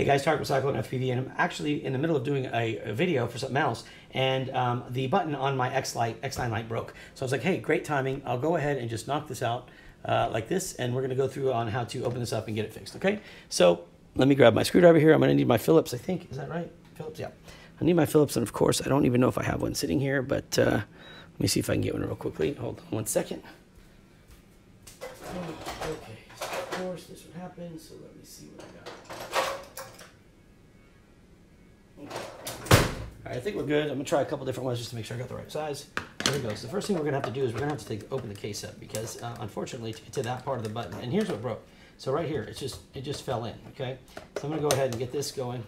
Hey guys, Tarek Recycle and FPV, and I'm actually in the middle of doing a, a video for something else, and um, the button on my X-Lite, X9 Lite broke. So I was like, hey, great timing. I'll go ahead and just knock this out uh, like this, and we're gonna go through on how to open this up and get it fixed. Okay? So let me grab my screwdriver here. I'm gonna need my Phillips. I think is that right? Phillips, yeah. I need my Phillips, and of course, I don't even know if I have one sitting here, but uh, let me see if I can get one real quickly. Hold on one second. Okay, so of course this would happen. So let me see what I got. Right, I think we're good. I'm gonna try a couple different ones just to make sure I got the right size. There we go. So the first thing we're gonna have to do is we're gonna have to take open the case up because uh, unfortunately to get to that part of the button, and here's what broke. So right here, it's just it just fell in. Okay, so I'm gonna go ahead and get this going.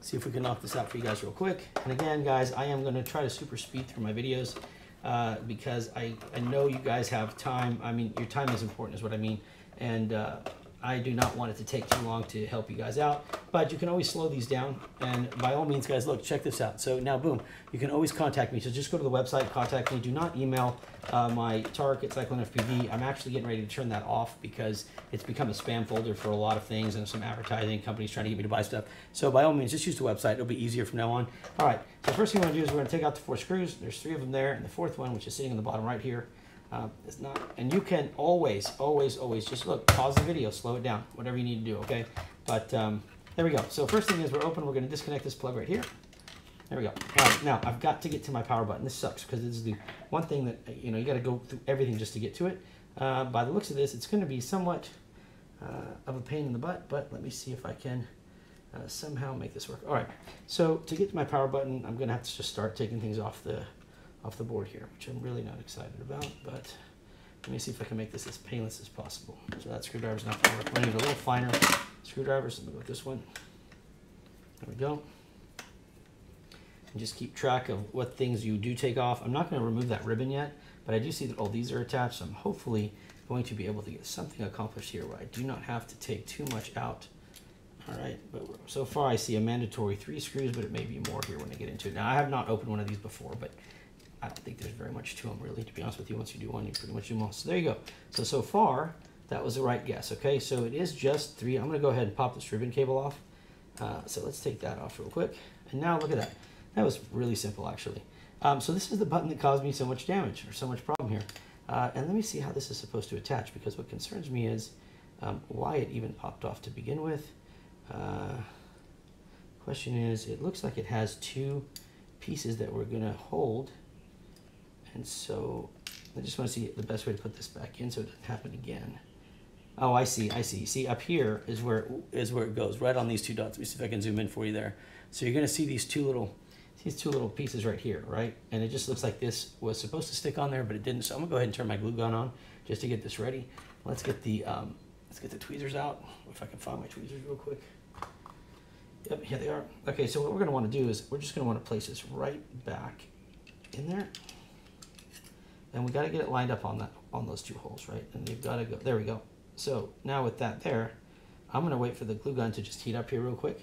See if we can knock this out for you guys real quick. And again, guys, I am gonna try to super speed through my videos uh, because I I know you guys have time. I mean, your time is important, is what I mean, and. Uh, I do not want it to take too long to help you guys out, but you can always slow these down. And by all means, guys, look, check this out. So now, boom, you can always contact me. So just go to the website, contact me. Do not email uh, my Tarek at Cyclone FPV. I'm actually getting ready to turn that off because it's become a spam folder for a lot of things and some advertising companies trying to get me to buy stuff. So by all means, just use the website. It'll be easier from now on. All right, so first thing we're gonna do is we're gonna take out the four screws. There's three of them there, and the fourth one, which is sitting in the bottom right here, uh, it's not, and you can always, always, always just look, pause the video, slow it down, whatever you need to do, okay? But um, there we go. So first thing is we're open, we're gonna disconnect this plug right here. There we go. Now I've got to get to my power button. This sucks because this is the one thing that, you know, you gotta go through everything just to get to it. Uh, by the looks of this, it's gonna be somewhat uh, of a pain in the butt, but let me see if I can uh, somehow make this work. All right, so to get to my power button, I'm gonna have to just start taking things off the off the board here, which I'm really not excited about, but let me see if I can make this as painless as possible. So that screwdriver's not gonna work. We're need a little finer screwdriver, so I'm gonna go with this one. There we go. And just keep track of what things you do take off. I'm not gonna remove that ribbon yet, but I do see that all these are attached, so I'm hopefully going to be able to get something accomplished here where I do not have to take too much out. All right, but so far I see a mandatory three screws, but it may be more here when I get into it. Now I have not opened one of these before, but I don't think there's very much to them really, to be honest with you. Once you do one, you pretty much do most. So there you go. So, so far, that was the right guess, okay? So it is just three. I'm gonna go ahead and pop this ribbon cable off. Uh, so let's take that off real quick. And now look at that. That was really simple, actually. Um, so this is the button that caused me so much damage, or so much problem here. Uh, and let me see how this is supposed to attach, because what concerns me is um, why it even popped off to begin with. Uh, question is, it looks like it has two pieces that we're gonna hold and so I just want to see the best way to put this back in so it doesn't happen again. Oh, I see, I see. See, up here is where it, is where it goes, right on these two dots. Let me see if I can zoom in for you there. So you're going to see these two little these two little pieces right here, right? And it just looks like this was supposed to stick on there, but it didn't. So I'm going to go ahead and turn my glue gun on just to get this ready. Let's get the um, let's get the tweezers out. If I can find my tweezers real quick. Yep, here they are. Okay, so what we're going to want to do is we're just going to want to place this right back in there and we got to get it lined up on that on those two holes, right? And you've got to go, there we go. So now with that there, I'm gonna wait for the glue gun to just heat up here real quick.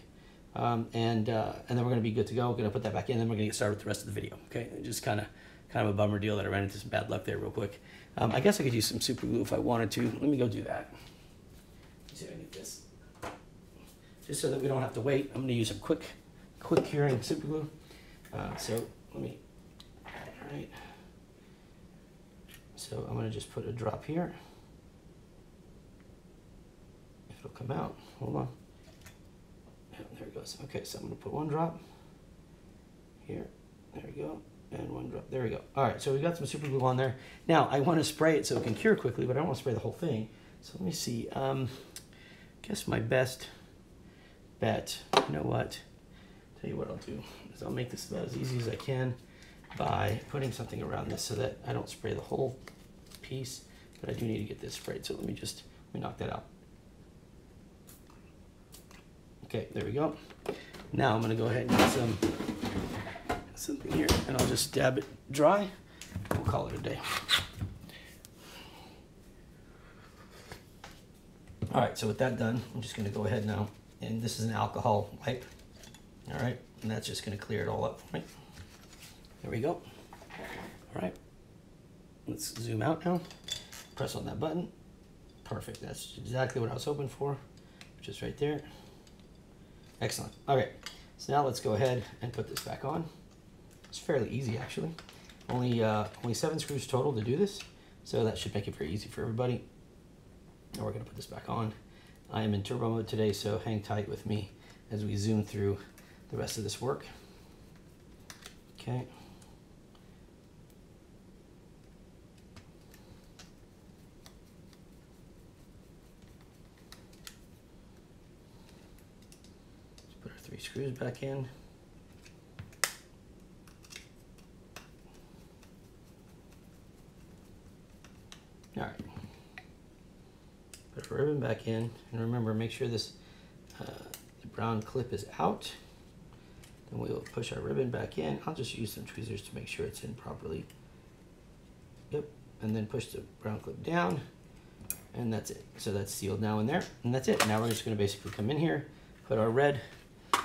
Um, and, uh, and then we're gonna be good to go. We're gonna put that back in, then we're gonna get started with the rest of the video, okay? Just kind of kind of a bummer deal that I ran into some bad luck there real quick. Um, I guess I could use some super glue if I wanted to. Let me go do that. see if I get this. Just so that we don't have to wait, I'm gonna use some quick, quick curing super glue. Uh, so let me, all right. So I'm going to just put a drop here. If it'll come out, hold on. Yeah, there it goes. Okay, so I'm going to put one drop here. There we go. And one drop. There we go. All right, so we got some super glue on there. Now, I want to spray it so it can cure quickly, but I don't want to spray the whole thing. So let me see. Um, guess my best bet, you know what? Tell you what I'll do is I'll make this about as easy as I can by putting something around this so that I don't spray the whole piece, but I do need to get this sprayed. So let me just, let me knock that out. Okay, there we go. Now I'm gonna go ahead and get some, something here and I'll just dab it dry. We'll call it a day. All right, so with that done, I'm just gonna go ahead now, and this is an alcohol wipe. All right, and that's just gonna clear it all up for me. There we go. All right. Let's zoom out now. Press on that button. Perfect. That's exactly what I was hoping for, which is right there. Excellent. Okay, so now let's go ahead and put this back on. It's fairly easy actually. Only uh, only seven screws total to do this, so that should make it very easy for everybody. Now we're gonna put this back on. I am in turbo mode today, so hang tight with me as we zoom through the rest of this work. Okay. Screws back in. All right. Put our ribbon back in, and remember, make sure this uh, brown clip is out. Then we'll push our ribbon back in. I'll just use some tweezers to make sure it's in properly. Yep, and then push the brown clip down, and that's it. So that's sealed now in there, and that's it. Now we're just gonna basically come in here, put our red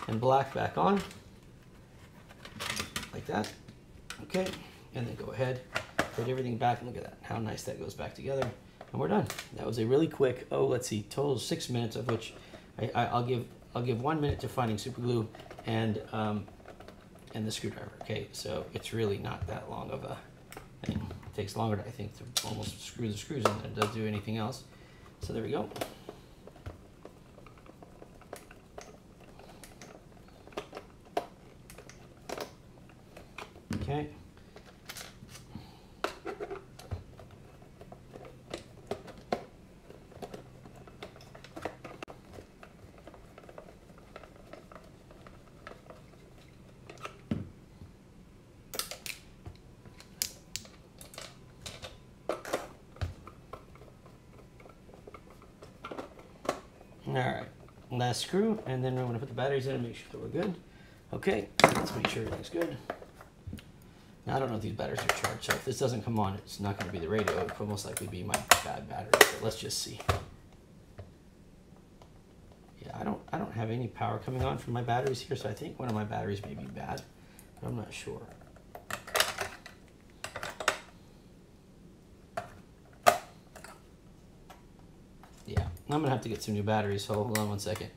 and black back on, like that. Okay, and then go ahead, put everything back, and look at that, how nice that goes back together. And we're done. That was a really quick, oh, let's see, total six minutes of which I, will give I'll give one minute to finding super glue and um, and the screwdriver. Okay, so it's really not that long of a thing. It takes longer, I think, to almost screw the screws in than it does do anything else. So there we go. Okay. All right, last screw, and then we're gonna put the batteries in and make sure that we're good. Okay, let's make sure everything's good. Now, I don't know if these batteries are charged, so if this doesn't come on, it's not gonna be the radio. It could most likely be my bad battery, but let's just see. Yeah, I don't, I don't have any power coming on from my batteries here, so I think one of my batteries may be bad, but I'm not sure. Yeah, I'm gonna have to get some new batteries. So hold on one second.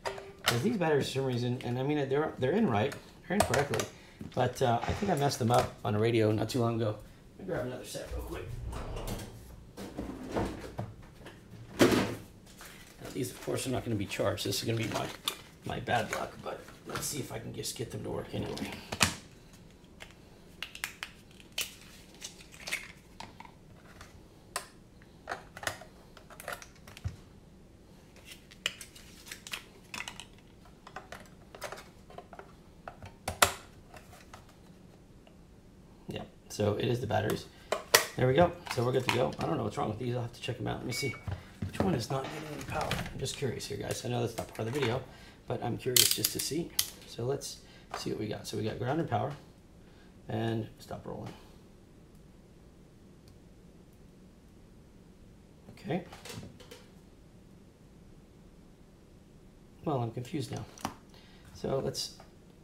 Because these batteries, for some reason, and I mean they're they're in right, they're in correctly, but uh, I think I messed them up on a radio not too long ago. Let me grab another set real quick. Now, these, of course, are not going to be charged. This is going to be my my bad luck, but let's see if I can just get them to work anyway. So it is the batteries. There we go. So we're good to go. I don't know what's wrong with these. I'll have to check them out. Let me see. Which one is not getting any power? I'm just curious here, guys. I know that's not part of the video, but I'm curious just to see. So let's see what we got. So we got ground and power. And stop rolling. Okay. Well, I'm confused now. So let's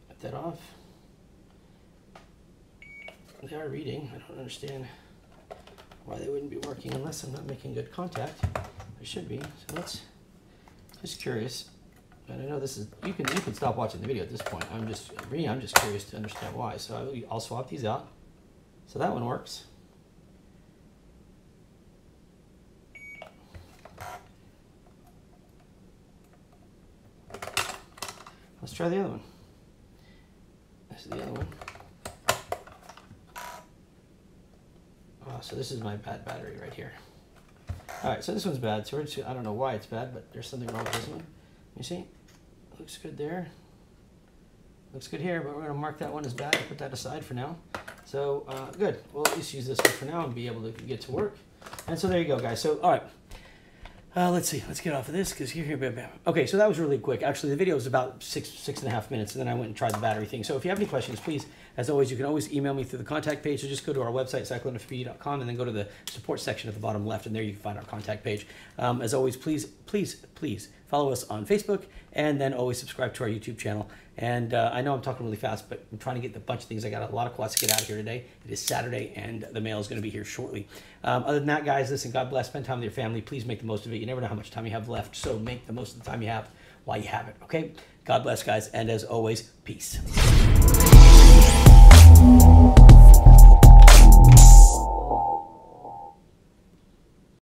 get that off. They are reading. I don't understand why they wouldn't be working unless I'm not making good contact. They should be. So let's just curious. And I know this is you can you can stop watching the video at this point. I'm just me. I'm just curious to understand why. So I'll swap these out. So that one works. Let's try the other one. This is the other one. So this is my bad battery right here. All right, so this one's bad. So just, I don't know why it's bad, but there's something wrong with this one. You see? Looks good there. Looks good here, but we're gonna mark that one as bad and put that aside for now. So uh, good, we'll at least use this one for now and be able to get to work. And so there you go, guys. So, all right, uh, let's see. Let's get off of this because you're here. Okay, so that was really quick. Actually, the video was about six six and a half minutes, and then I went and tried the battery thing. So if you have any questions, please, as always, you can always email me through the contact page. So just go to our website, cyclonefpv.com, and then go to the support section at the bottom left, and there you can find our contact page. Um, as always, please, please, please follow us on Facebook, and then always subscribe to our YouTube channel. And uh, I know I'm talking really fast, but I'm trying to get a bunch of things. I got a lot of quotes to get out of here today. It is Saturday, and the mail is going to be here shortly. Um, other than that, guys, listen, God bless. Spend time with your family. Please make the most of it. You never know how much time you have left, so make the most of the time you have while you have it. Okay. God bless, guys, and as always, peace.